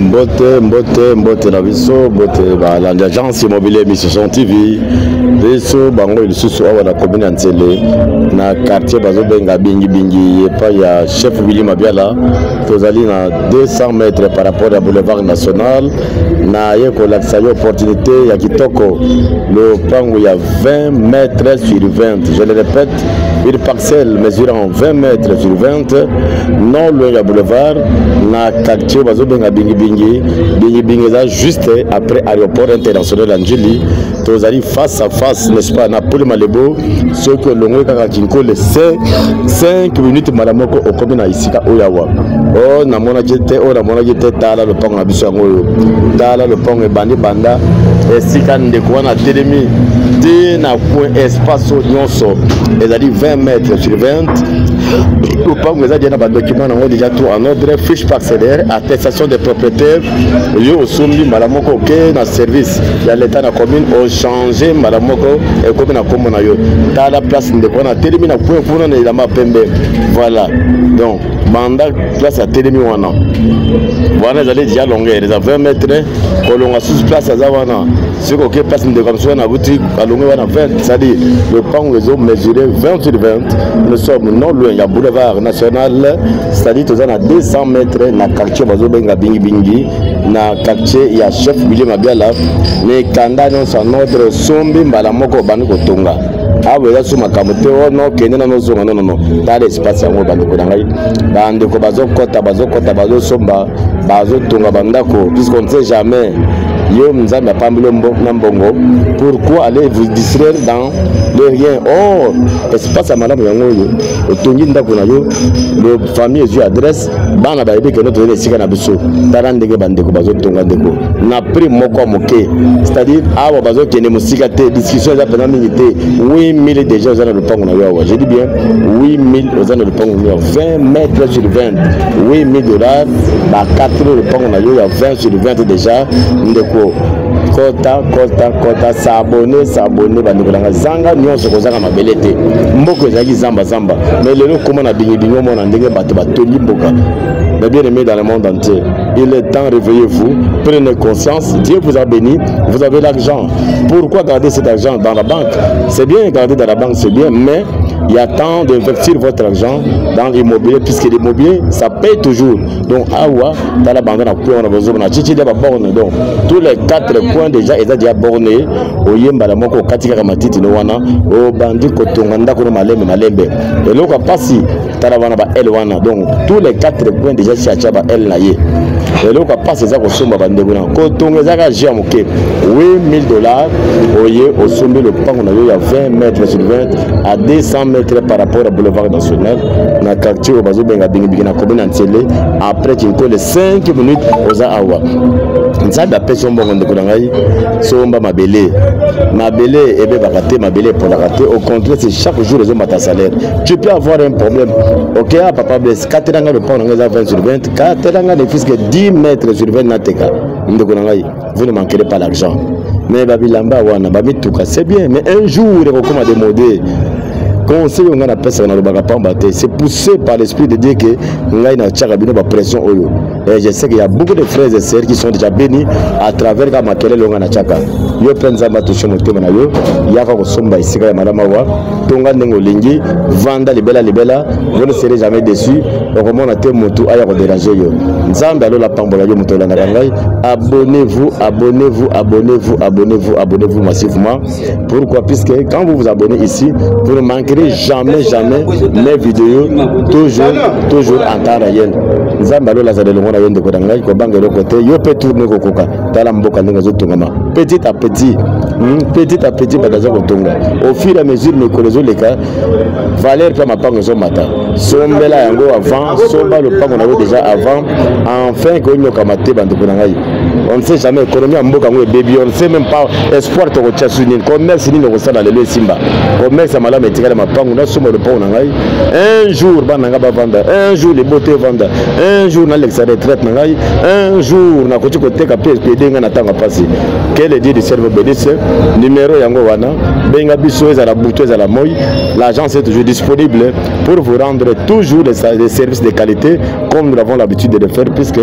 mbote mbote mbote na biso mbote balandi agence immobilier mission tv biso bango lisusu awa na commune ya nzele. Na quartier bazobenga bingibingi epai ya chef wili mabiala. Tozali na 200 mètres par rapport ya boulevard national. Na ye kolakisa yo opportunité ya kitoko. Lopango ya 20 mètres sur 20 je le répète une parcelle mesurant 20 mètres sur 20 non loin ya boulevard na quartier bazobenga bingibingi bingibingi eza juste après aéroport international ya njili tozali face à face n'est-ce pas na pole malebo. Soki olongoli kaka kinkole 5 minutes mala moko okomi na esika oyo o namonaki te oyo namonaki te tala oyo tala lopango ebandi banda. Esika ndeko wana te na espace oyo nyonso. Ezali 20 mètres sur 20 lopango eza dia na déjà tout en ordre. Fiche parcellaire attestation de propriétaire yo osombi mbala moko oke na service ya na commune mbala moko ekomi na na yo. Tala place ndeko wana na kuna voilà. Donc place atelemi wana wana ezali déjà longueur eza 20 mètres kolonga susu place aza wana soki oke place ndeko ya mosu wana abuti alonge wana 20 c'est-à-dire lopango ezo mesurer 20 sur 20 nous sommes non loin ya boulevard national c'est-à-dire toza na 200 mètres na quartier bazobenga bingibingi na quartier ya chef en ordre osombi mbala moko obandi awa eza so makambo te ono kende nano ozonga nonono tala espace yango bandeko na ngai. Bandeko bazokɔta bazokɔta bazosomba bazotonga bandako. Puisqu'on ne sait jamais yo nzambe apambeli na mbongo pourquoi aller vous distraire dans le rien? Or espace ya malamu yango oyo otongi ndako na yo. Le famille ezwi adresse bana bayebi kende tozali esika na biso tala ndenge bandeko bazotonga ndeko na prix moko moke c'est-à-dire awa bazokende mosika te discussion eza mpenza mingi te 8000 déjà oza na lopango na yo awa je bien 8000 oza na lopango na yo 20 mètres sur 20 8000 dollars bakatele lopango na yo ya 20 sur 20 déjà. Ndeko को kota kota kota sabone sabone bandeko nanga zanga nyonso kozanga mabele te mboka ezalaki zambazamba mais lelo koma na bingibingi omona ndenge bato batondi mboka mes bien-aimés dans le monde entier, il est temps, réveillez-vous, prenez conscience, Dieu vous a béni, vous avez l'argent. Pourquoi garder cet argent dans la banque? C'est bien garder dans la banque, c'est bien, mais il y a temps d'investir votre argent dans l'immobilier, puisque l'immobilier, ça paye toujours. Donc, awa, dans la bande, on a besoin de. Donc, tous les quatre points ont déjà borné. Au yemba, la moko, katika kamatiti, no wana, au bandi, kotonganda, kono malembe, malembe. Et l'autre, pas si, tala wana ba L wana. Donc, tous les quatre points déjà, si acha ba L na ye. eloko apasi eza kosomba bandeko na kotonga ezaka jia moke 8000 dollars oye osombi lopango na yo ya 20 mètres sur 20 à 200 mètres par rapport à boulevard national na quartier oyo bazobenga bingibingi na commune ya ntiele après kinkole 5 minutes oza awa nzambe apesi yo mbongo ndeko na ngai somba mabele. Mabele ebebaka te mabele epondaka te au contraire c'est chaque jour ezomata salaire. Tu peux avoir un problème. Ok ah papa blesse katelanga lopango na ngai eza 20 sur 20 katelanga ne fiske 10 mètres sur 20 nateka vous ne manquerez pas l'argent. Mais babilamba wana bamituka c'est bien. Mais un jour ekokoma demode conseil oyo ngai napesaka nalobaka pamba te. C'est poussé par l'esprit de dieu ke ngai natiaka bino bapression oyo. Et je sais qu'il y a beaucoup de frères et sœurs qui sont déjà bénis à travers ka makelele oyo ngai natiaka yo mpe nzambe atoshe motema na yo. Yaka kosomba esika ya malamu awa. Tonga ndenge olingi vanda libela libela. Vous ne serez jamais déçu okomona te motu aya koderange yo. Nzambe alola pambola yo moto olandaka ngai. Abonnez-vous abonnez-vous abonnez-vous abonnez-vous abonnez-vous massivement. Pourquoi? Puisque quand vous vous abonnez ici vous ne manquerez jamais jamais mes vidéos toujours toujours en temps réel. Nzambe alola azala elongo na yo ndeko na ngai kobanga eloko te. Yo mpe tourne kokoka petit à petit hmm, petit à petit bato au fur et à mesure mikolo ezoleka valeur mpe mapango ezomata. Sombela yango avant somba lopango na yo déjà avant enfin te bandeko na ngai. On ne sait jamais économie ya mboka yango on ne sait même pas espoir su nini. Commerce nini okosala lelo esimba. Commerce ya malamu etikali lopango nasomba lopango na ngai. Un jour bavanda. Un jour libote evanda. Un jour nalekisa retraite un jour espede ngai na le du serve obédisse numéro yango wana benga biso ezala butu ezala moi l'agence est toujours disponible pour vous rendre toujours des, services de qualité comme nous avons l'habitude de le faire puisque